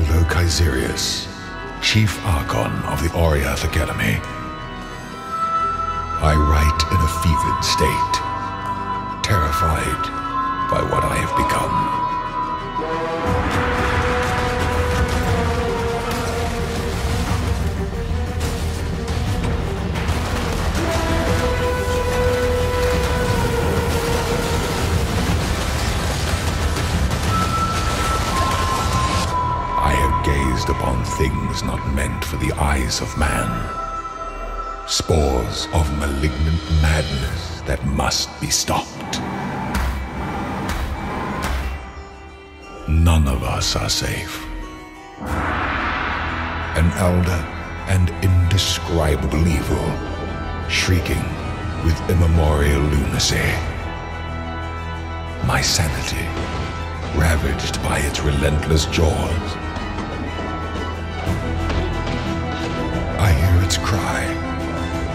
Xerius, Chief Archon of the Oriath Academy. I write in a fevered state, terrified by what I have become. Gazed upon things not meant for the eyes of man. Spores of malignant madness that must be stopped. None of us are safe. An elder and indescribable evil, shrieking with immemorial lunacy. My sanity ravaged by its relentless jaws.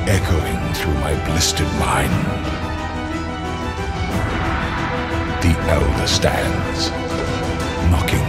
Echoing through my blistered mind. The elder stands, knocking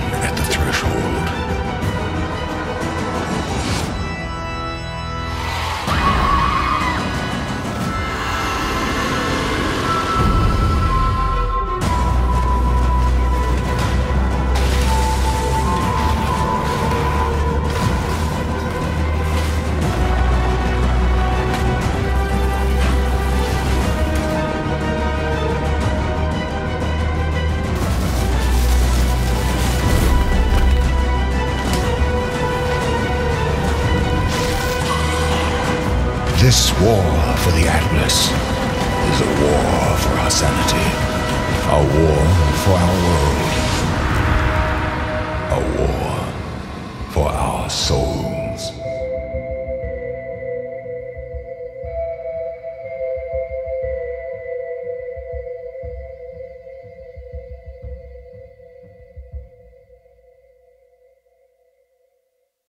This war for the Atlas is a war for our sanity, a war for our world, a war for our soul.